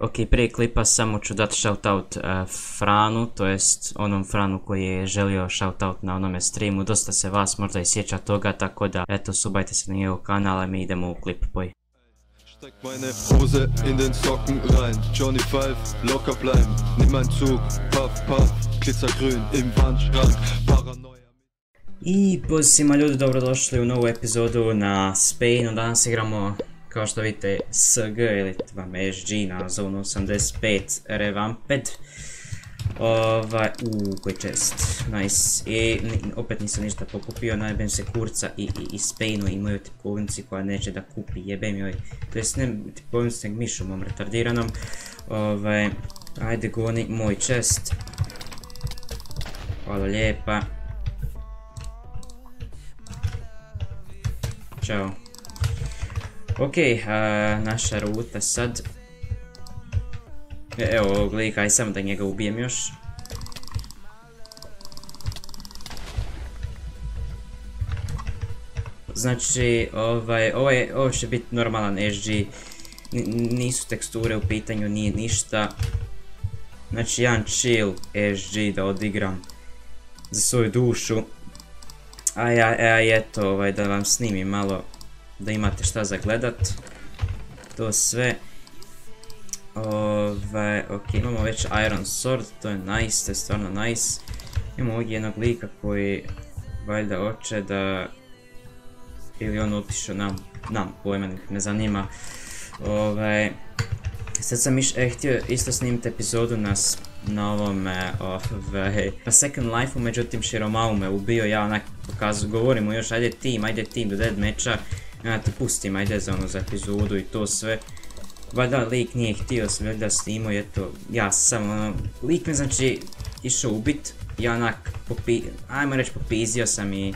Ok, prije klipa samo ću dati shoutout uh, Franu, to jest onom Franu koji je želio shoutout na onome streamu. Dosta se vas možda i sjeća toga, tako da eto, subajte se na njegov kanal, a mi idemo u klip, boj. Steck meine Hose in den Socken rein. Johnny Five, locker bleiben. Nimm ein Zug, puff, puff, glitzergrün im Wandschrank. Paranoia. I pozdrav svima ljudi, dobrodošli u novu epizodu na Spainu. Danas igramo, kao što vidite, SG ili vam SG na zonu 85 Revamped. Ovaj, uuu, koji čest, nice. I opet nisam ništa pokupio, najbem se kurca i, i, i Spainu imaju tipovnici koja neće da kupi, jebem joj. To jest ne tipovnici, nego mišom mom retardiranom. Ovaj, ajde goni moj čest. Hvala lijepa. Ćao. Ok, naša ruta sad. E, Evo ovog lika, aj samo da njega ubijem još. Znači, ovaj, ovaj, ovo će biti normalan SG. Nisu teksture u pitanju, nije ništa. Znači, jedan chill SG da odigram za svoju dušu. A ja, eto, ovaj, da vam snimim malo, da imate šta za gledat. To sve. Ovaj, ok, imamo već Iron Sword, to je nice, to je stvarno nice. Imamo ovdje jednog lika koji valjda hoće da... Ili on otišao nam, nam pojma, me zanima. Ovaj, Sad sam iš, e, htio isto snimiti epizodu na, na ovom, e, ovaj, na Second Life-u, međutim Shiromau me ubio, ja onak pokazu, govorim mu još ajde tim, ajde tim do dead meča, ti pustim, ajde za ono za epizodu i to sve. Valjda lik nije htio sam valjda snimao i eto, ja sam ono, lik me znači išao ubit, ja onak popi, ajmo reći popizio sam i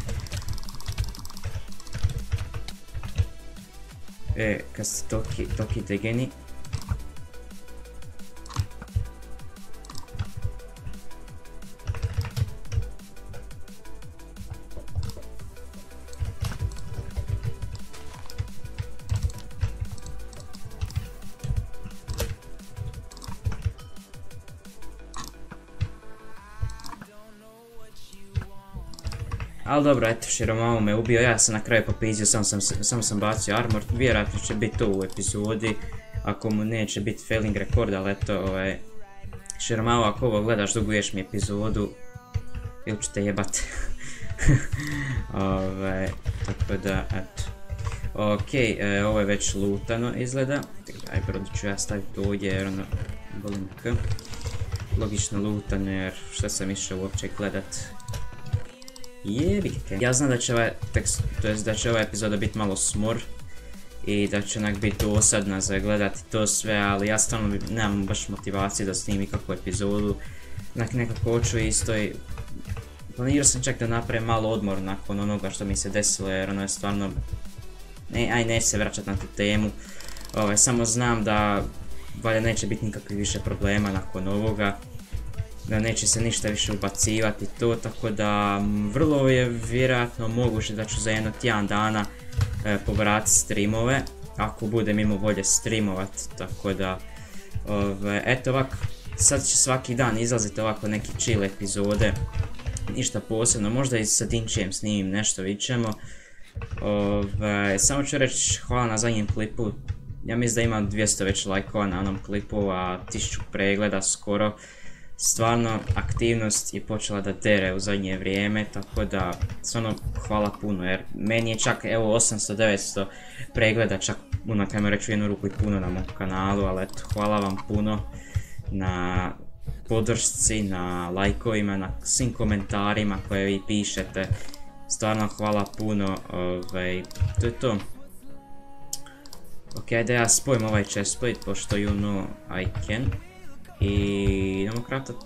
E, kad ste toki, toki degeni, Ali dobro, eto, Shiromao me ubio, ja sam na kraju popizio, sam, sam bacio armor, vjerojatno će biti to u epizodi, ako mu neće biti failing rekord, ali eto, ovaj, Shiromao, ako ovo gledaš, duguješ mi epizodu, ili ću te. Ovaj, tako da, eto. Ok, e, ovo je već lutano izgleda, aj brodu ću ja staviti ovdje, jer ono, volim K. Logično lutano, jer šta sam išao uopće gledat, Jebike. Ja znam da će ovaj tekst, to jest da će ova epizoda biti malo smor i da će onak biti dosadna za gledati to sve, ali ja stvarno nemam baš motivacije da snimim kakvu epizodu. Onak nekako hoću isto i planirao sam čak da napravim malo odmor nakon onoga što mi se desilo jer ono je stvarno ne, aj neće se vraćat na tu temu. Ovaj, samo znam da valjda neće biti nikakvih više problema nakon ovoga da neće se ništa više ubacivati to, tako da vrlo je vjerojatno moguće da ću za jedno tjedan dana e, povratiti streamove, ako budem imao volje streamovat, tako da, ove, eto ovak, sad će svaki dan izlaziti ovako neki chill epizode, ništa posebno, možda i sa Dinčijem snimim nešto, vidit ćemo. Samo ću reći hvala na zadnjem klipu, ja mislim da imam 200 već lajkova na onom klipu, a 1000 pregleda skoro. Stvarno, aktivnost je počela da dere u zadnje vrijeme, tako da, stvarno, hvala puno, jer meni je čak, evo, 800-900 pregleda, čak, onak, ajmo reći u jednu ruku i puno na mom kanalu, ali eto, hvala vam puno na podršci, na lajkovima, na svim komentarima koje vi pišete. Stvarno hvala puno, ovaj, to je to. Ok, da ja spojim ovaj chestplate, pošto you know I can. I idemo kraftat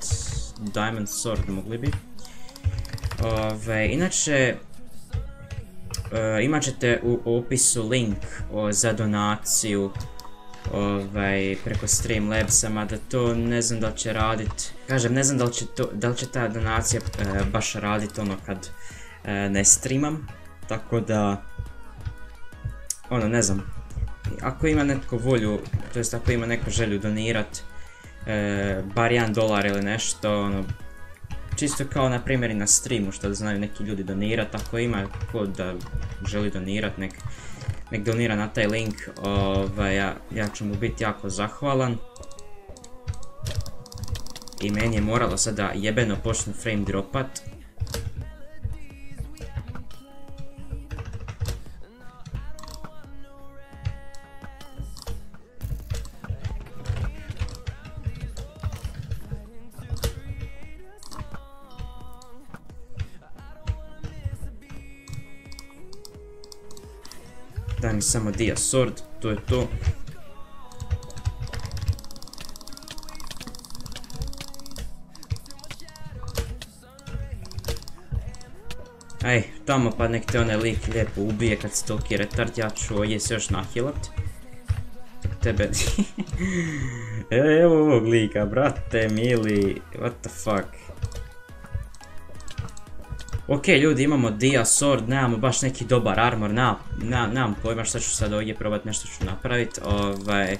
Diamond Sword, mogli bi. Ove, inače, e, imat ćete u opisu link za donaciju ovaj, preko Streamlabsa, mada to ne znam da li će radit. Kažem, ne znam da li će, to, da će ta donacija e, baš radit ono kad e, ne streamam. Tako da, ono, ne znam. ako ima netko volju, to jest ako ima neko želju donirat, e, bar jedan dolar ili nešto, ono, čisto kao na primjer i na streamu što znaju neki ljudi donirat, ako ima ko da želi donirat, nek, nek donira na taj link, ovaj, ja, ja ću mu biti jako zahvalan. I meni je moralo sada jebeno počne frame dropat. Daj mi samo dia sword, to je to. Aj, tamo pa nek te onaj lik lijepo ubije kad se toliki retard, ja ću ovdje se još nahilat. Tebe... Evo ovog lika, brate, mili, what the fuck. Ok ljudi, imamo Dia Sword, nemamo baš neki dobar armor, nemam, pojma šta ću sad ovdje probat, nešto ću napravit, ovaj...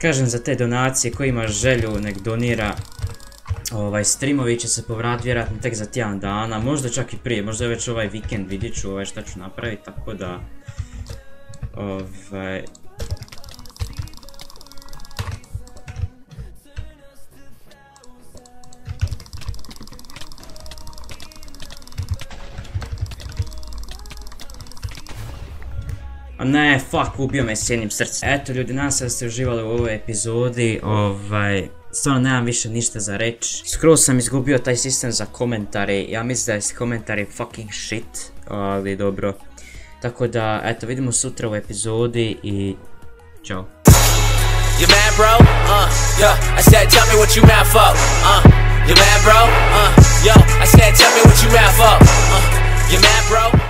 Kažem za te donacije, ko ima želju nek donira Ovaj, streamovi će se povratiti vjerojatno tek za tjedan dana, možda čak i prije, možda već ovaj vikend vidjet ću ovaj, šta ću napraviti, tako da... Ovaj... Ne, fuck, ubio me s jednim srcem. Eto ljudi, nadam se da ste uživali u ovoj epizodi, ovaj... Stvarno nemam više ništa za reć. Skroz sam izgubio taj sistem za komentare, ja mislim da je komentari fucking shit, ali dobro. Tako da, eto, vidimo sutra u epizodi i... Ćao. You mad, bro? Uh, yo, I said, tell me what you mad for. Uh, you mad, bro? Uh, yo, I said, tell me what you mad for. Uh, you mad, bro?